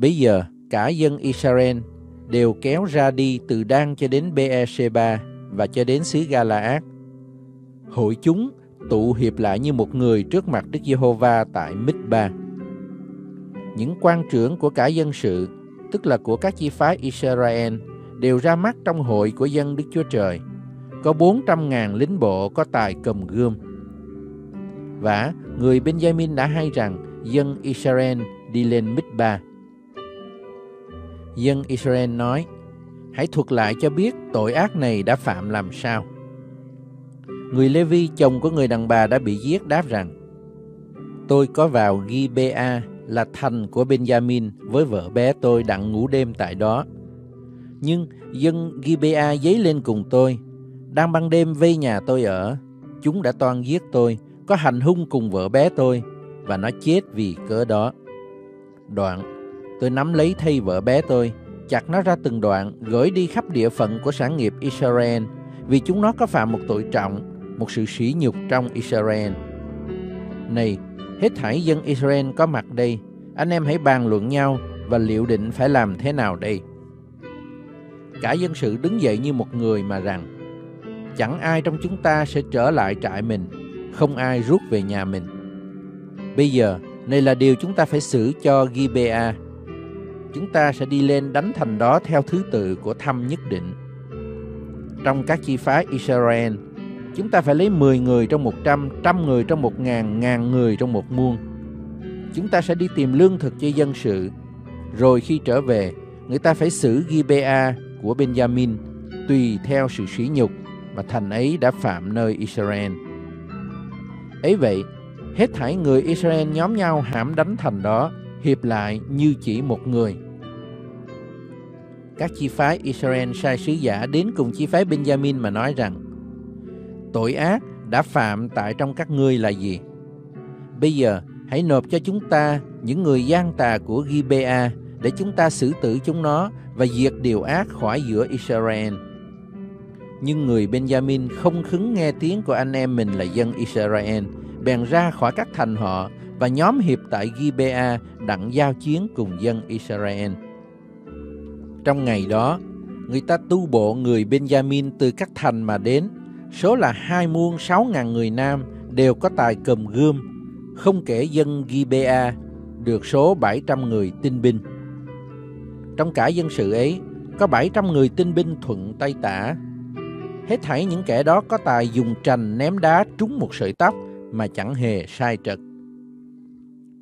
Bây giờ, cả dân Israel đều kéo ra đi từ Dan cho đến Beersheba và cho đến xứ Galaad. Hội chúng tụ hiệp lại như một người trước mặt Đức Giê-hô-va tại Mít-ba. Những quan trưởng của cả dân sự, tức là của các chi phái Israel, đều ra mắt trong hội của dân Đức Chúa Trời. Có 400.000 lính bộ có tài cầm gươm. Và người Benjamin đã hay rằng dân Israel đi lên Mít-ba. Dân Israel nói, hãy thuật lại cho biết tội ác này đã phạm làm sao. Người Lê-vi, chồng của người đàn bà đã bị giết đáp rằng, Tôi có vào Gibea là thành của Benjamin với vợ bé tôi đặng ngủ đêm tại đó. Nhưng dân Gibea dấy lên cùng tôi, đang ban đêm vây nhà tôi ở. Chúng đã toan giết tôi, có hành hung cùng vợ bé tôi, và nó chết vì cớ đó. Đoạn, tôi nắm lấy thay vợ bé tôi, chặt nó ra từng đoạn, gửi đi khắp địa phận của sản nghiệp Israel, vì chúng nó có phạm một tội trọng, một sự sỉ nhục trong Israel. Này, hết thảy dân Israel có mặt đây, anh em hãy bàn luận nhau và liệu định phải làm thế nào đây? Cả dân sự đứng dậy như một người mà rằng, chẳng ai trong chúng ta sẽ trở lại trại mình, không ai rút về nhà mình. Bây giờ, này là điều chúng ta phải xử cho Gibea. Chúng ta sẽ đi lên đánh thành đó theo thứ tự của thăm nhất định. Trong các chi phái Israel, chúng ta phải lấy 10 người trong 100, trăm người trong 1 ngàn, ngàn người trong một muôn. Chúng ta sẽ đi tìm lương thực cho dân sự. Rồi khi trở về, người ta phải xử Gibea của Benjamin tùy theo sự sỉ nhục mà thành ấy đã phạm nơi Israel. Ấy vậy, hết thảy người Israel nhóm nhau hãm đánh thành đó, hiệp lại như chỉ một người. Các chi phái Israel sai sứ giả đến cùng chi phái Benjamin mà nói rằng, tội ác đã phạm tại trong các ngươi là gì? Bây giờ, hãy nộp cho chúng ta những người gian tà của Gibea để chúng ta xử tử chúng nó và diệt điều ác khỏi giữa Israel. Nhưng người Benjamin không khứng nghe tiếng của anh em mình là dân Israel, bèn ra khỏi các thành họ và nhóm hiệp tại Gibea đặng giao chiến cùng dân Israel. Trong ngày đó, người ta tu bộ người Benjamin từ các thành mà đến, số là hai muôn sáu ngàn người nam đều có tài cầm gươm, không kể dân Gibea, được số 700 người tinh binh. Trong cả dân sự ấy, có 700 người tinh binh thuận tay tả. Hết thảy những kẻ đó có tài dùng trành ném đá trúng một sợi tóc mà chẳng hề sai trật.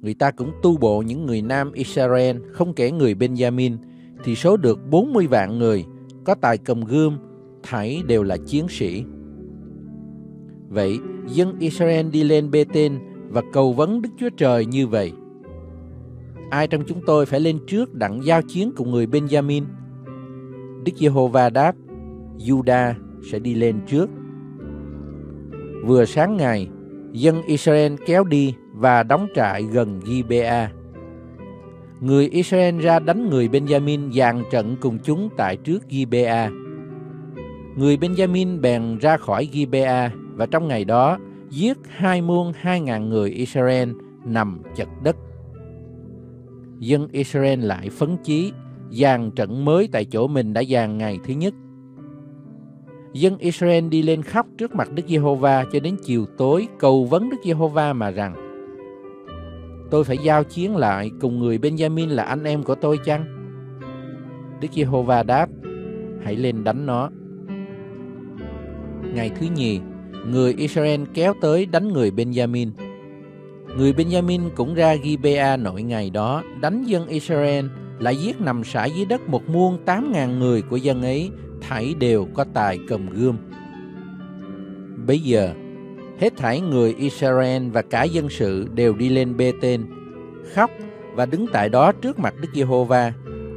Người ta cũng tu bộ những người nam Israel, không kể người Benjamin, thì số được 40 vạn người, có tài cầm gươm, thảy đều là chiến sĩ. Vậy, dân Israel đi lên Bê-tên và cầu vấn Đức Chúa Trời như vậy. Ai trong chúng tôi phải lên trước đặng giao chiến cùng người Benjamin? Đức Giê-hô-va đáp, Juda sẽ đi lên trước. Vừa sáng ngày, dân Israel kéo đi và đóng trại gần Gibea. Người Israel ra đánh người Benjamin dàn trận cùng chúng tại trước Gibea. Người Benjamin bèn ra khỏi Gibea và trong ngày đó giết hai muôn hai ngàn người Israel nằm chật đất. Dân Israel lại phấn chí, dàn trận mới tại chỗ mình đã dàn ngày thứ nhất. Dân Israel đi lên khóc trước mặt Đức Giê-hô-va cho đến chiều tối cầu vấn Đức Giê-hô-va mà rằng Tôi phải giao chiến lại cùng người Benjamin là anh em của tôi chăng? Đức Giê-hô-va đáp Hãy lên đánh nó. Ngày thứ nhì, người Israel kéo tới đánh người Benjamin. Người Benjamin cũng ra Gibea nội ngày đó, đánh dân Israel, lại giết nằm sải dưới đất một muôn tám ngàn người của dân ấy, thảy đều có tài cầm gươm. Bây giờ, hết thảy người Israel và cả dân sự đều đi lên Bê-tên, khóc và đứng tại đó trước mặt Đức Giê-hô-va,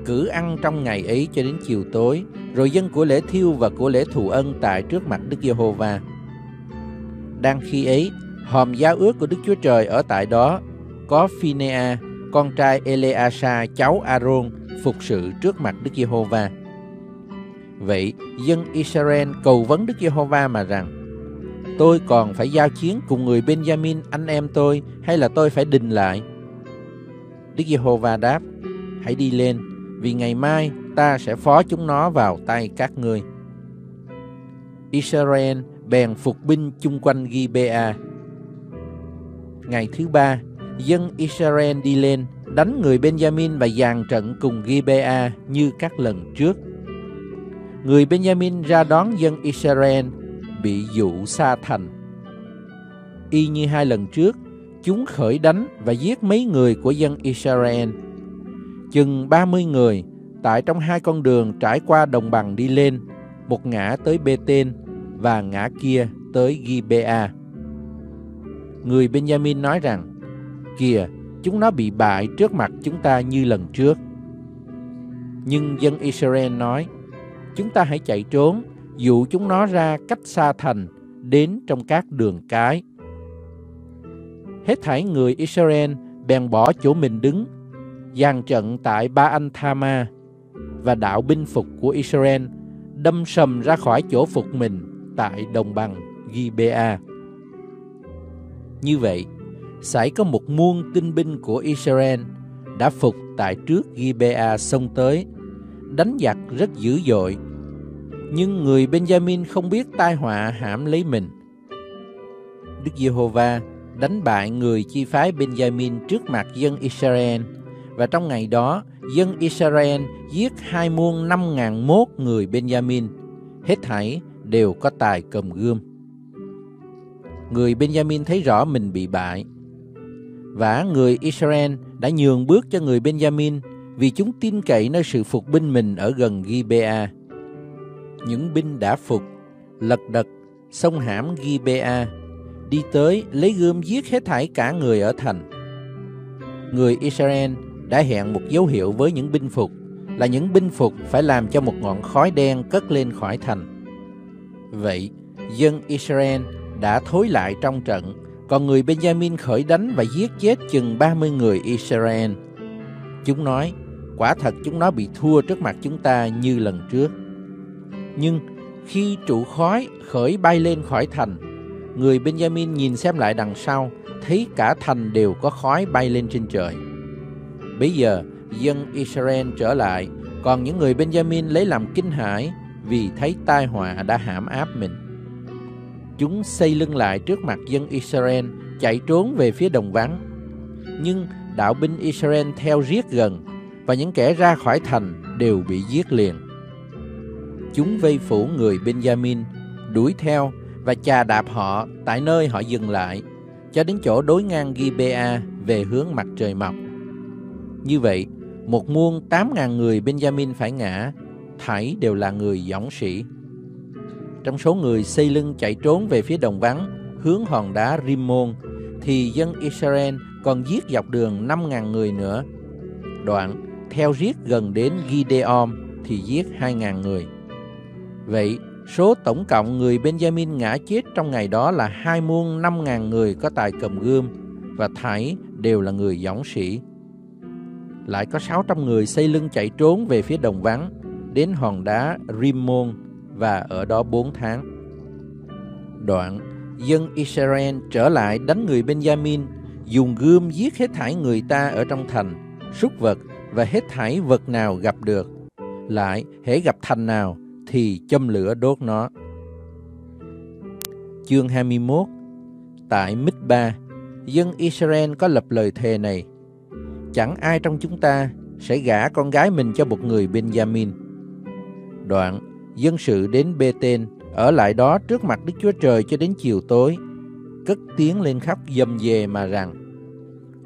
cử ăn trong ngày ấy cho đến chiều tối, rồi dân của lễ thiêu và của lễ thù ân tại trước mặt Đức Giê-hô-va. Đang khi ấy, hòm giao ước của Đức Chúa Trời ở tại đó, có Phinea, con trai Eleasa, cháu Aaron, phục sự trước mặt Đức Giê-hô-va. Vậy, dân Israel cầu vấn Đức Giê-hô-va mà rằng, tôi còn phải giao chiến cùng người Benjamin anh em tôi hay là tôi phải đình lại? Đức Giê-hô-va đáp, hãy đi lên, vì ngày mai ta sẽ phó chúng nó vào tay các ngươi. Israel bèn phục binh chung quanh Gibea. Ngày thứ ba, dân Israel đi lên, đánh người Benjamin và dàn trận cùng Gibea như các lần trước. Người Benjamin ra đón dân Israel, bị dụ xa thành. Y như hai lần trước, chúng khởi đánh và giết mấy người của dân Israel. Chừng 30 người, tại trong hai con đường trải qua đồng bằng đi lên, một ngã tới Bê-tên và ngã kia tới Gibea. Người Benjamin nói rằng, Kìa, chúng nó bị bại trước mặt chúng ta như lần trước. Nhưng dân Israel nói, chúng ta hãy chạy trốn, dụ chúng nó ra cách xa thành, đến trong các đường cái. Hết thảy người Israel bèn bỏ chỗ mình đứng, dàn trận tại Ba Anh Thama và đạo binh phục của Israel đâm sầm ra khỏi chỗ phục mình tại đồng bằng Gibea. Như vậy, xảy có một muôn tinh binh của Israel đã phục tại trước Gibea sông tới, đánh giặc rất dữ dội. Nhưng người Benjamin không biết tai họa hãm lấy mình. Đức Giê-hô-va đánh bại người chi phái Benjamin trước mặt dân Israel và trong ngày đó dân Israel giết hai muôn năm ngàn mốt người Benjamin, hết thảy đều có tài cầm gươm. Người Benjamin thấy rõ mình bị bại, và người Israel đã nhường bước cho người Benjamin vì chúng tin cậy nơi sự phục binh mình ở gần Gibea. Những binh đã phục, lật đật, sông hãm Gibea, đi tới lấy gươm giết hết thảy cả người ở thành. Người Israel đã hẹn một dấu hiệu với những binh phục là những binh phục phải làm cho một ngọn khói đen cất lên khỏi thành. Vậy, dân Israel đã thối lại trong trận, còn người Benjamin khởi đánh và giết chết chừng 30 người Israel. Chúng nói, quả thật chúng nó bị thua trước mặt chúng ta như lần trước. Nhưng khi trụ khói khởi bay lên khỏi thành, người Benjamin nhìn xem lại đằng sau, thấy cả thành đều có khói bay lên trên trời. Bây giờ, dân Israel trở lại, còn những người Benjamin lấy làm kinh hãi vì thấy tai họa đã hãm áp mình. Chúng xây lưng lại trước mặt dân Israel, chạy trốn về phía đồng vắng. Nhưng đạo binh Israel theo riết gần, và những kẻ ra khỏi thành đều bị giết liền. Chúng vây phủ người Benjamin, đuổi theo và chà đạp họ tại nơi họ dừng lại, cho đến chỗ đối ngang Gibea về hướng mặt trời mọc. Như vậy, một muôn tám ngàn người Benjamin phải ngã, thảy đều là người dõng sĩ. Trong số người xây lưng chạy trốn về phía đồng vắng, hướng hòn đá Rimmon, thì dân Israel còn giết dọc đường năm ngàn người nữa. Đoạn, theo giết gần đến Gideon thì giết hai ngàn người. Vậy, số tổng cộng người Benjamin ngã chết trong ngày đó là hai muôn năm ngàn người có tài cầm gươm, và thải đều là người dõng sĩ lại có 600 người xây lưng chạy trốn về phía đồng vắng, đến hòn đá Rimmon và ở đó 4 tháng. Đoạn, dân Israel trở lại đánh người Benjamin, dùng gươm giết hết thải người ta ở trong thành, súc vật và hết thải vật nào gặp được. Lại, hễ gặp thành nào thì châm lửa đốt nó. Chương 21 Tại Mít-ba, dân Israel có lập lời thề này – chẳng ai trong chúng ta sẽ gả con gái mình cho một người Benjamin. Đoạn, dân sự đến Bê-tên, ở lại đó trước mặt Đức Chúa Trời cho đến chiều tối, cất tiếng lên khắp dầm về mà rằng,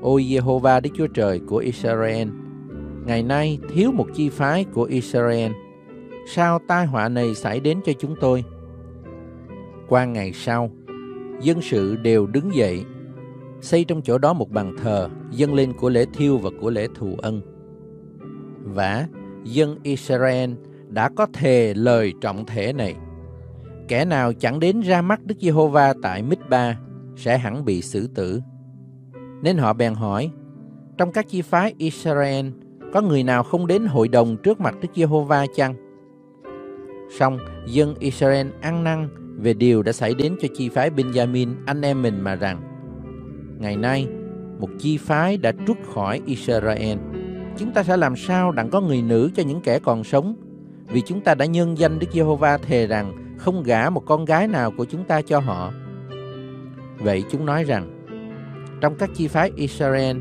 Ôi Jehovah, Đức Chúa Trời của Israel, ngày nay thiếu một chi phái của Israel, sao tai họa này xảy đến cho chúng tôi? Qua ngày sau, dân sự đều đứng dậy, xây trong chỗ đó một bàn thờ, dâng lên của lễ thiêu và của lễ thù ân. Và dân Israel đã có thề lời trọng thể này. Kẻ nào chẳng đến ra mắt Đức Giê-hô-va tại Mít-ba sẽ hẳn bị xử tử. Nên họ bèn hỏi, trong các chi phái Israel có người nào không đến hội đồng trước mặt Đức Giê-hô-va chăng? Xong, dân Israel ăn năn về điều đã xảy đến cho chi phái Benjamin anh em mình mà rằng Ngày nay, một chi phái đã trút khỏi Israel. Chúng ta sẽ làm sao đặng có người nữ cho những kẻ còn sống? Vì chúng ta đã nhân danh Đức Giê-hô-va thề rằng không gả một con gái nào của chúng ta cho họ. Vậy chúng nói rằng, trong các chi phái Israel,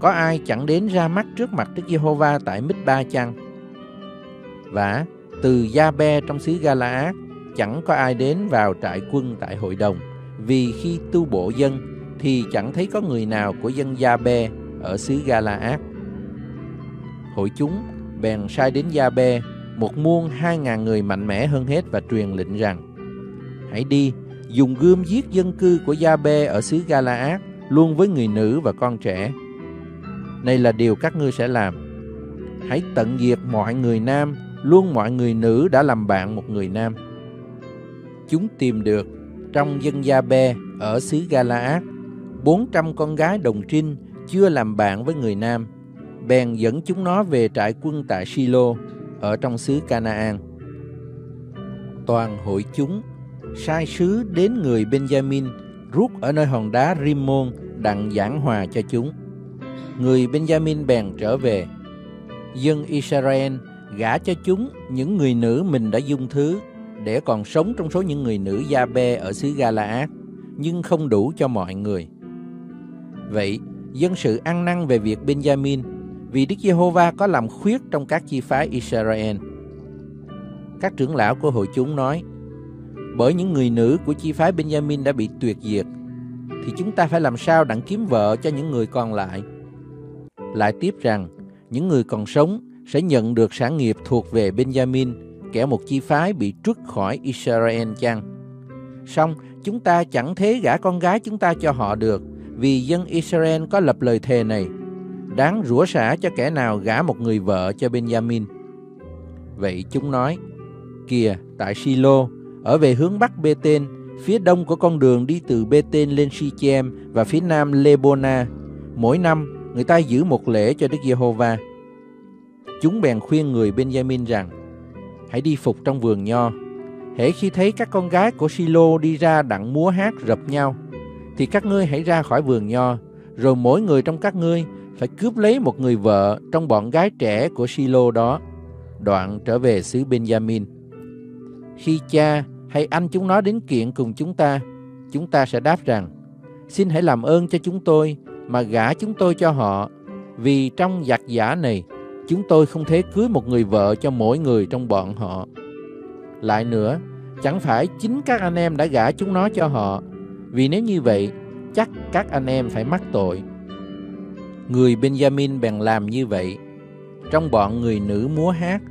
có ai chẳng đến ra mắt trước mặt Đức Giê-hô-va tại Mít-ba chăng? Và từ Gia-be trong xứ Galaad chẳng có ai đến vào trại quân tại hội đồng, vì khi tu bộ dân thì chẳng thấy có người nào của dân Gia-be ở xứ Galaad. Hội chúng bèn sai đến Gia-be một muôn hai ngàn người mạnh mẽ hơn hết và truyền lệnh rằng hãy đi dùng gươm giết dân cư của Gia-bê ở xứ Galaad, luôn với người nữ và con trẻ. Này là điều các ngươi sẽ làm. Hãy tận diệt mọi người nam, luôn mọi người nữ đã làm bạn một người nam. Chúng tìm được trong dân gia be ở xứ Galaad 400 con gái đồng trinh chưa làm bạn với người nam, bèn dẫn chúng nó về trại quân tại Silo ở trong xứ Canaan. Toàn hội chúng sai sứ đến người Benjamin rút ở nơi hòn đá Rimmon đặng giảng hòa cho chúng. Người Benjamin bèn trở về. Dân Israel gả cho chúng những người nữ mình đã dung thứ để còn sống trong số những người nữ Gia Bê ở xứ Galaad, nhưng không đủ cho mọi người. Vậy, dân sự ăn năn về việc Benjamin vì Đức Giê-hô-va có làm khuyết trong các chi phái Israel. Các trưởng lão của hội chúng nói, bởi những người nữ của chi phái Benjamin đã bị tuyệt diệt, thì chúng ta phải làm sao đặng kiếm vợ cho những người còn lại. Lại tiếp rằng, những người còn sống sẽ nhận được sản nghiệp thuộc về Benjamin, kẻ một chi phái bị trút khỏi Israel chăng? Song chúng ta chẳng thế gả con gái chúng ta cho họ được, vì dân Israel có lập lời thề này đáng rủa xả cho kẻ nào gả một người vợ cho Benjamin. Vậy chúng nói, kìa, tại Silo, ở về hướng bắc Bê-tên, phía đông của con đường đi từ Bê-tên lên Shechem và phía nam Lebona, mỗi năm người ta giữ một lễ cho Đức Giê-hô-va. Chúng bèn khuyên người Benjamin rằng, hãy đi phục trong vườn nho. Hễ khi thấy các con gái của Silo đi ra đặng múa hát rập nhau, thì các ngươi hãy ra khỏi vườn nho, rồi mỗi người trong các ngươi phải cướp lấy một người vợ trong bọn gái trẻ của Silo đó, đoạn trở về xứ Benjamin. Khi cha hay anh chúng nó đến kiện cùng chúng ta, chúng ta sẽ đáp rằng, xin hãy làm ơn cho chúng tôi mà gả chúng tôi cho họ, vì trong giặc giả này, chúng tôi không thể cưới một người vợ cho mỗi người trong bọn họ. Lại nữa, chẳng phải chính các anh em đã gả chúng nó cho họ, vì nếu như vậy, chắc các anh em phải mắc tội. Người Benjamin bèn làm như vậy. Trong bọn người nữ múa hát,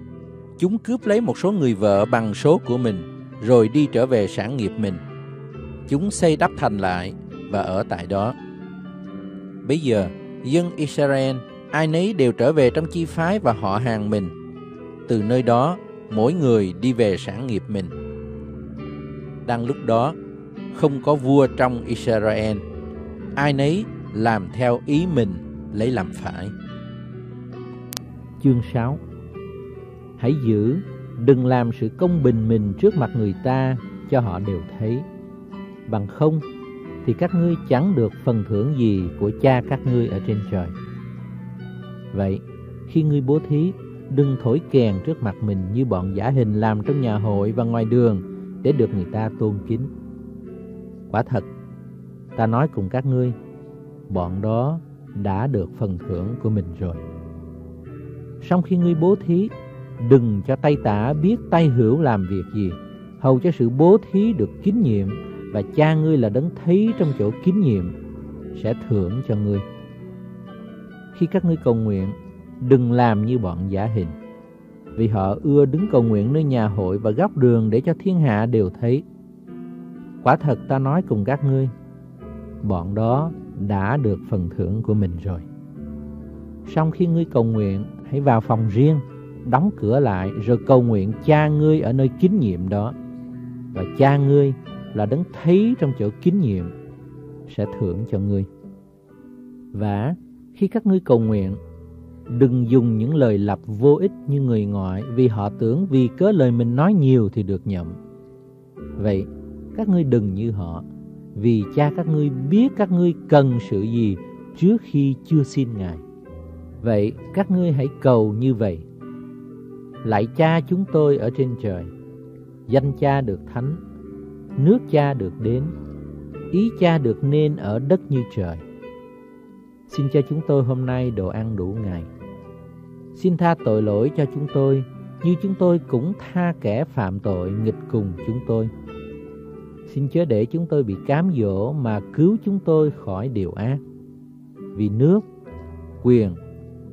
chúng cướp lấy một số người vợ bằng số của mình, rồi đi trở về sản nghiệp mình. Chúng xây đắp thành lại và ở tại đó. Bây giờ, dân Israel, ai nấy đều trở về trong chi phái và họ hàng mình. Từ nơi đó, mỗi người đi về sản nghiệp mình. Đang lúc đó, không có vua trong Israel. Ai nấy làm theo ý mình lấy làm phải. Chương 6 Hãy giữ, đừng làm sự công bình mình trước mặt người ta cho họ đều thấy. Bằng không thì các ngươi chẳng được phần thưởng gì của cha các ngươi ở trên trời. Vậy, khi ngươi bố thí, đừng thổi kèn trước mặt mình như bọn giả hình làm trong nhà hội và ngoài đường để được người ta tôn kính. Quả thật, ta nói cùng các ngươi, bọn đó đã được phần thưởng của mình rồi. song khi ngươi bố thí, đừng cho tay tả biết tay hữu làm việc gì, hầu cho sự bố thí được kín nhiệm và cha ngươi là đấng thấy trong chỗ kín nhiệm sẽ thưởng cho ngươi. Khi các ngươi cầu nguyện, đừng làm như bọn giả hình, vì họ ưa đứng cầu nguyện nơi nhà hội và góc đường để cho thiên hạ đều thấy. Quả thật ta nói cùng các ngươi, bọn đó đã được phần thưởng của mình rồi. Xong khi ngươi cầu nguyện, hãy vào phòng riêng, đóng cửa lại rồi cầu nguyện cha ngươi ở nơi kín nhiệm đó. Và cha ngươi là đấng thấy trong chỗ kín nhiệm sẽ thưởng cho ngươi. Và khi các ngươi cầu nguyện, đừng dùng những lời lặp vô ích như người ngoại vì họ tưởng vì cớ lời mình nói nhiều thì được nhậm. Vậy, các ngươi đừng như họ, vì cha các ngươi biết các ngươi cần sự gì trước khi chưa xin Ngài. Vậy, các ngươi hãy cầu như vậy. Lạy cha chúng tôi ở trên trời, danh cha được thánh, nước cha được đến, ý cha được nên ở đất như trời. Xin cho chúng tôi hôm nay đồ ăn đủ ngày. Xin tha tội lỗi cho chúng tôi, như chúng tôi cũng tha kẻ phạm tội nghịch cùng chúng tôi. Xin chớ để chúng tôi bị cám dỗ mà cứu chúng tôi khỏi điều ác. Vì nước, quyền,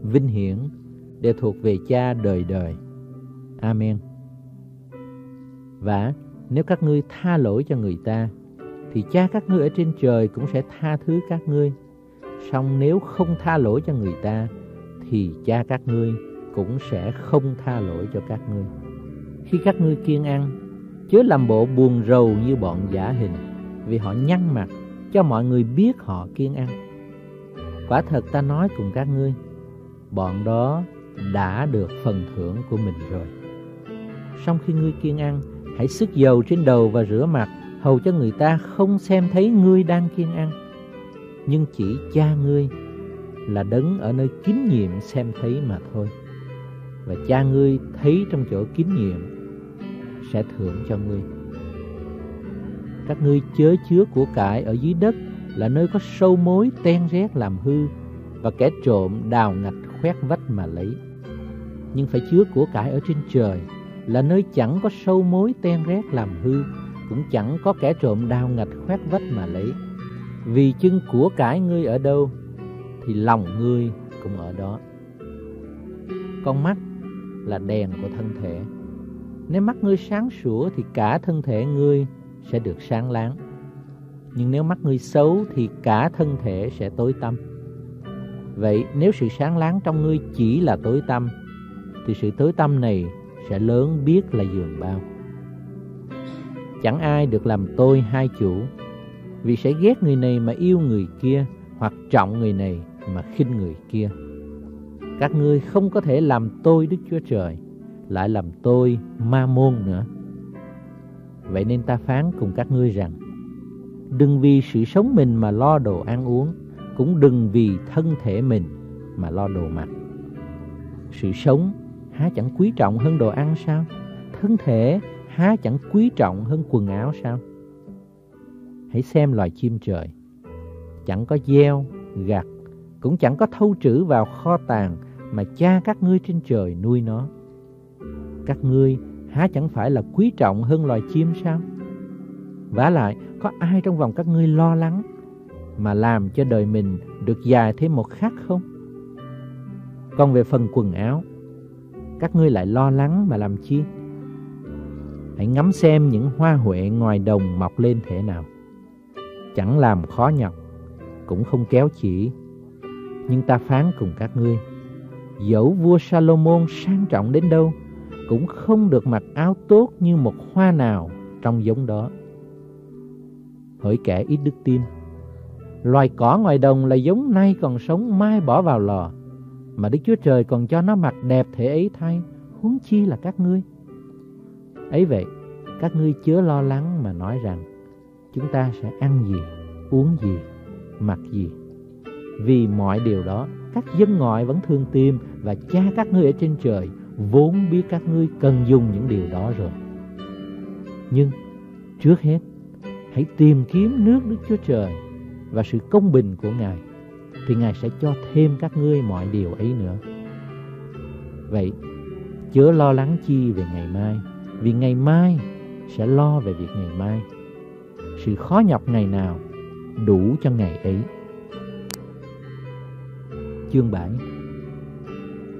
vinh hiển đều thuộc về cha đời đời. Amen. Và nếu các ngươi tha lỗi cho người ta, thì cha các ngươi ở trên trời cũng sẽ tha thứ các ngươi. Song nếu không tha lỗi cho người ta, thì cha các ngươi cũng sẽ không tha lỗi cho các ngươi. Khi các ngươi kiên ăn, chớ làm bộ buồn rầu như bọn giả hình, vì họ nhăn mặt cho mọi người biết họ kiên ăn. Quả thật ta nói cùng các ngươi, bọn đó đã được phần thưởng của mình rồi. Xong khi ngươi kiên ăn, hãy sức dầu trên đầu và rửa mặt, hầu cho người ta không xem thấy ngươi đang kiên ăn. Nhưng chỉ cha ngươi là đấng ở nơi kín nhiệm xem thấy mà thôi. Và cha ngươi thấy trong chỗ kín nhiệm sẽ thưởng cho ngươi. Các ngươi chớ chứa của cải ở dưới đất là nơi có sâu mối ten rét làm hư và kẻ trộm đào ngạch khoét vách mà lấy. Nhưng phải chứa của cải ở trên trời là nơi chẳng có sâu mối ten rét làm hư, cũng chẳng có kẻ trộm đào ngạch khoét vách mà lấy. Vì chân của cải ngươi ở đâu, thì lòng ngươi cũng ở đó. Con mắt là đèn của thân thể. Nếu mắt ngươi sáng sủa thì cả thân thể ngươi sẽ được sáng láng. Nhưng nếu mắt ngươi xấu thì cả thân thể sẽ tối tăm. Vậy nếu sự sáng láng trong ngươi chỉ là tối tăm, thì sự tối tăm này sẽ lớn biết là giường bao. Chẳng ai được làm tôi hai chủ, vì sẽ ghét người này mà yêu người kia, hoặc trọng người này mà khinh người kia. Các ngươi không có thể làm tôi Đức Chúa Trời, lại làm tôi ma môn nữa. Vậy nên ta phán cùng các ngươi rằng, đừng vì sự sống mình mà lo đồ ăn uống, cũng đừng vì thân thể mình mà lo đồ mặc. Sự sống há chẳng quý trọng hơn đồ ăn sao? Thân thể há chẳng quý trọng hơn quần áo sao? Hãy xem loài chim trời, chẳng có gieo, gặt, cũng chẳng có thâu trữ vào kho tàng mà cha các ngươi trên trời nuôi nó. Các ngươi há chẳng phải là quý trọng hơn loài chim sao? vả lại, có ai trong vòng các ngươi lo lắng mà làm cho đời mình được dài thêm một khắc không? Còn về phần quần áo, các ngươi lại lo lắng mà làm chi? Hãy ngắm xem những hoa huệ ngoài đồng mọc lên thế nào. Chẳng làm khó nhọc, cũng không kéo chỉ. Nhưng ta phán cùng các ngươi, dẫu vua Salomon sang trọng đến đâu, cũng không được mặc áo tốt như một hoa nào trong giống đó. Hỡi kẻ ít đức tin, loài cỏ ngoài đồng là giống nay còn sống mai bỏ vào lò, mà Đức Chúa Trời còn cho nó mặc đẹp thể ấy thay, huống chi là các ngươi. Ấy vậy, các ngươi chớ lo lắng mà nói rằng, chúng ta sẽ ăn gì, uống gì, mặc gì. Vì mọi điều đó, các dân ngoại vẫn thương tim và cha các ngươi ở trên trời vốn biết các ngươi cần dùng những điều đó rồi. Nhưng trước hết, hãy tìm kiếm nước Đức Chúa Trời và sự công bình của Ngài thì Ngài sẽ cho thêm các ngươi mọi điều ấy nữa. Vậy, chớ lo lắng chi về ngày mai, vì ngày mai sẽ lo về việc ngày mai. Sự khó nhọc ngày nào đủ cho ngày ấy. Chương 7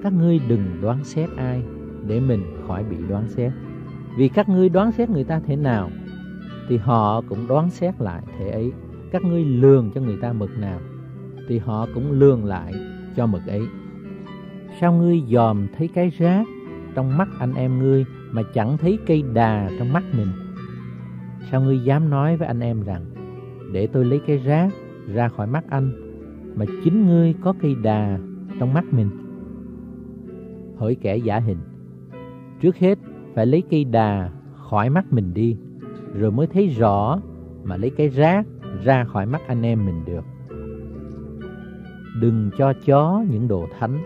Các ngươi đừng đoán xét ai để mình khỏi bị đoán xét. Vì các ngươi đoán xét người ta thế nào, thì họ cũng đoán xét lại thế ấy. Các ngươi lường cho người ta mực nào, thì họ cũng lường lại cho mực ấy. Sao ngươi dòm thấy cái rác trong mắt anh em ngươi mà chẳng thấy cây đà trong mắt mình? Sao ngươi dám nói với anh em rằng để tôi lấy cái rác ra khỏi mắt anh mà chính ngươi có cây đà trong mắt mình? Hỏi kẻ giả hình. Trước hết phải lấy cây đà khỏi mắt mình đi, rồi mới thấy rõ mà lấy cái rác ra khỏi mắt anh em mình được. Đừng cho chó những đồ thánh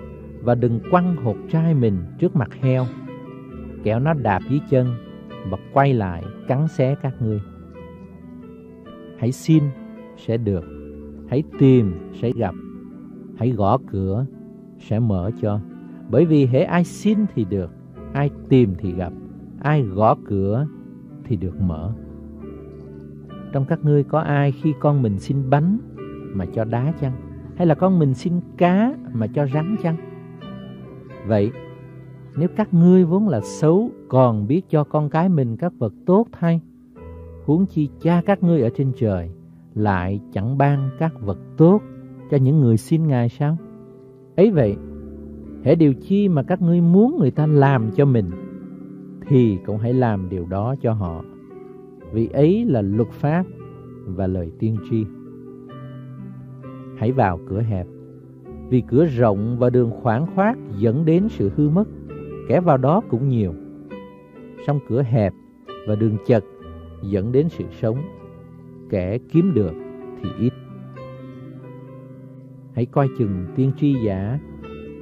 và đừng quăng hột trai mình trước mặt heo, kẻo nó đạp dưới chân và quay lại cắn xé các ngươi. Hãy xin sẽ được, hãy tìm sẽ gặp, hãy gõ cửa sẽ mở cho. Bởi vì hễ ai xin thì được, ai tìm thì gặp, ai gõ cửa thì được mở. Trong các ngươi có ai khi con mình xin bánh mà cho đá chăng? Hay là con mình xin cá mà cho rắn chăng? Vậy, nếu các ngươi vốn là xấu còn biết cho con cái mình các vật tốt thay, huống chi cha các ngươi ở trên trời lại chẳng ban các vật tốt cho những người xin Ngài sao? Ấy vậy, hễ điều chi mà các ngươi muốn người ta làm cho mình, thì cũng hãy làm điều đó cho họ. Vì ấy là luật pháp và lời tiên tri. Hãy vào cửa hẹp, vì cửa rộng và đường khoảng khoát dẫn đến sự hư mất, kẻ vào đó cũng nhiều. Song cửa hẹp và đường chật dẫn đến sự sống, kẻ kiếm được thì ít. Hãy coi chừng tiên tri giả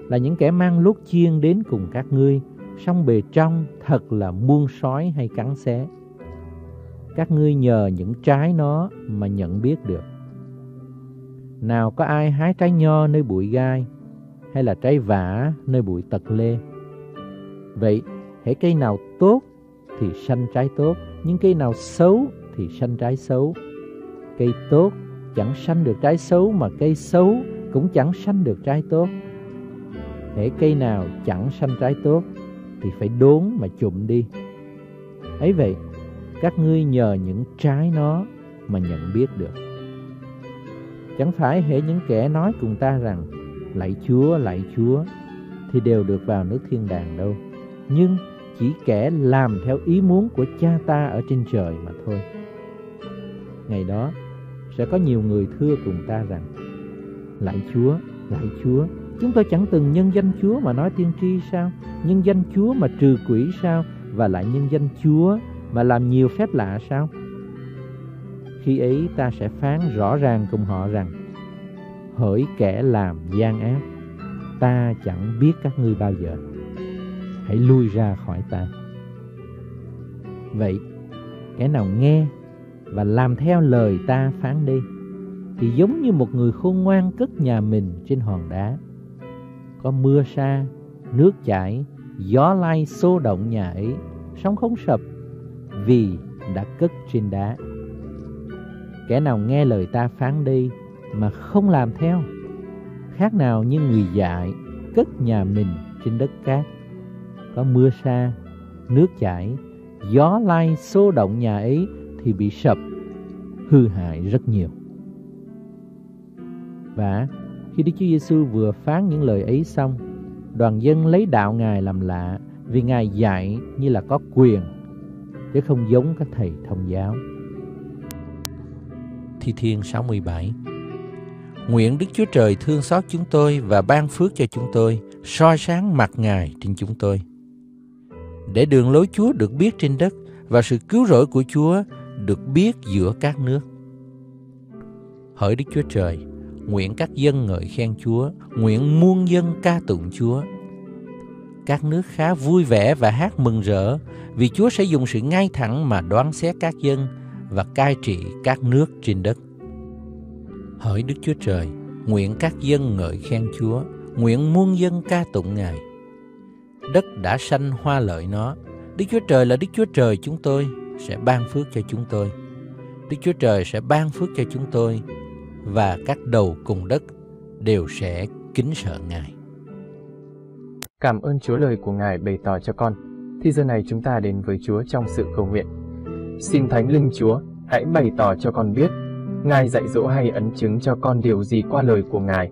là những kẻ mang lốt chiên đến cùng các ngươi, song bề trong thật là muôn sói hay cắn xé. Các ngươi nhờ những trái nó mà nhận biết được. Nào có ai hái trái nho nơi bụi gai, hay là trái vả nơi bụi tật lê. Vậy, hãy cây nào tốt thì sanh trái tốt, nhưng cây nào xấu thì sanh trái xấu. Cây tốt chẳng sanh được trái xấu mà cây xấu cũng chẳng sanh được trái tốt. Hễ cây nào chẳng sanh trái tốt thì phải đốn mà chụm đi. Ấy vậy, các ngươi nhờ những trái nó mà nhận biết được. Chẳng phải hễ những kẻ nói cùng ta rằng lạy Chúa, lạy Chúa thì đều được vào nước thiên đàng đâu. Nhưng chỉ kẻ làm theo ý muốn của cha ta ở trên trời mà thôi. Ngày đó sẽ có nhiều người thưa cùng ta rằng Lạy Chúa, lạy Chúa, chúng tôi chẳng từng nhân danh Chúa mà nói tiên tri sao? Nhân danh Chúa mà trừ quỷ sao? Và lại nhân danh Chúa mà làm nhiều phép lạ sao? Khi ấy ta sẽ phán rõ ràng cùng họ rằng Hỡi kẻ làm gian ác Ta chẳng biết các ngươi bao giờ Hãy lui ra khỏi ta. Vậy Kẻ nào nghe Và làm theo lời ta phán đi Thì giống như một người khôn ngoan cất nhà mình trên hòn đá. Có mưa sa, nước chảy, gió lay xô động nhà ấy Sóng không sập Vì đã cất trên đá. Kẻ nào nghe lời ta phán đi mà không làm theo Khác nào như người dại cất nhà mình trên đất cát. Có mưa sa, nước chảy, gió lay xô động nhà ấy thì bị sập, hư hại rất nhiều Và khi Đức Chúa Giêsu vừa phán những lời ấy xong Đoàn dân lấy đạo Ngài làm lạ Vì Ngài dạy như là có quyền Chứ không giống các thầy thông giáo Thi Thiên 67 Nguyện Đức Chúa Trời thương xót chúng tôi và ban phước cho chúng tôi, soi sáng mặt Ngài trên chúng tôi. Để đường lối Chúa được biết trên đất và sự cứu rỗi của Chúa được biết giữa các nước. Hỡi Đức Chúa Trời, nguyện các dân ngợi khen Chúa, nguyện muôn dân ca tụng Chúa. Các nước khá vui vẻ và hát mừng rỡ vì Chúa sẽ dùng sự ngay thẳng mà đoán xét các dân và cai trị các nước trên đất. Hỡi Đức Chúa Trời, nguyện các dân ngợi khen Chúa, nguyện muôn dân ca tụng Ngài. Đất đã sanh hoa lợi nó, Đức Chúa Trời là Đức Chúa Trời chúng tôi sẽ ban phước cho chúng tôi. Đức Chúa Trời sẽ ban phước cho chúng tôi và các đầu cùng đất đều sẽ kính sợ Ngài. Cảm ơn Chúa lời của Ngài bày tỏ cho con. Thì giờ này chúng ta đến với Chúa trong sự cầu nguyện. Xin Thánh Linh Chúa hãy bày tỏ cho con biết Ngài dạy dỗ hay ấn chứng cho con điều gì qua lời của Ngài.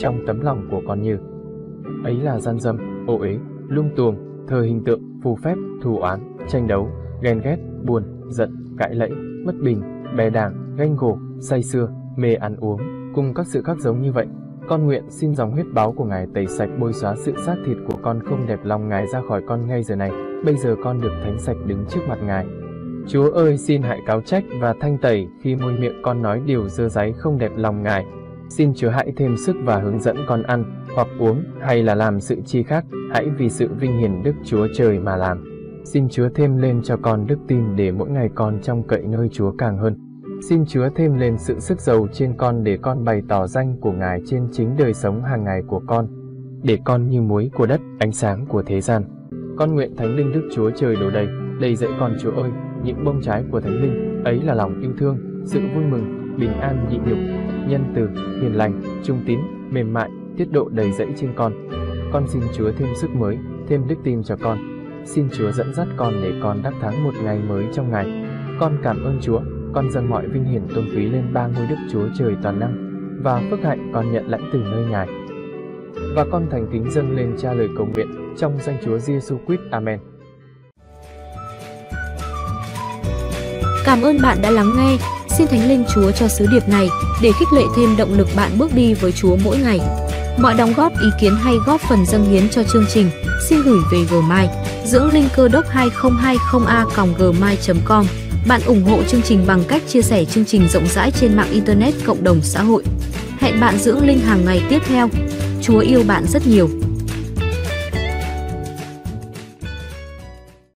trong tấm lòng của con như ấy là gian dâm, ô uế, lung tuồng, thờ hình tượng, phù phép, thù oán, tranh đấu, ghen ghét, buồn, giận, cãi lẫy, bất bình, bè đảng, ganh gổ, say sưa, mê ăn uống, cùng các sự khác giống như vậy. Con nguyện xin dòng huyết báo của Ngài tẩy sạch bôi xóa sự xác thịt của con không đẹp lòng Ngài ra khỏi con ngay giờ này. Bây giờ con được thánh sạch đứng trước mặt Ngài. Chúa ơi xin hãy cáo trách và thanh tẩy khi môi miệng con nói điều dơ giấy không đẹp lòng Ngài. Xin Chúa hãy thêm sức và hướng dẫn con ăn, hoặc uống, hay là làm sự chi khác, hãy vì sự vinh hiển Đức Chúa Trời mà làm. Xin Chúa thêm lên cho con đức tin để mỗi ngày con trong cậy nơi Chúa càng hơn. Xin Chúa thêm lên sự sức giàu trên con để con bày tỏ danh của Ngài trên chính đời sống hàng ngày của con, để con như muối của đất, ánh sáng của thế gian. Con nguyện Thánh Linh Đức Chúa Trời đổ đầy, đầy dẫy con Chúa ơi, những bông trái của Thánh Linh, ấy là lòng yêu thương, sự vui mừng, bình an nhịn nhục, nhân từ, hiền lành, trung tín, mềm mại, tiết độ đầy dẫy trên con. Con xin Chúa thêm sức mới, thêm đức tin cho con. Xin Chúa dẫn dắt con để con đắc thắng một ngày mới trong ngày. Con cảm ơn Chúa, con dâng mọi vinh hiển tôn quý lên ba ngôi Đức Chúa Trời toàn năng và phước hạnh con nhận lãnh từ nơi Ngài. Và con thành kính dâng lên cha lời cầu nguyện trong danh Chúa Giêsu Christ. Amen. Cảm ơn bạn đã lắng nghe. Xin Thánh Linh Chúa cho sứ điệp này để khích lệ thêm động lực bạn bước đi với Chúa mỗi ngày. Mọi đóng góp ý kiến hay góp phần dâng hiến cho chương trình, xin gửi về gmail dưỡng linh cơ đốc 2020a gmail.com. Bạn ủng hộ chương trình bằng cách chia sẻ chương trình rộng rãi trên mạng Internet cộng đồng xã hội. Hẹn bạn dưỡng linh hàng ngày tiếp theo. Chúa yêu bạn rất nhiều.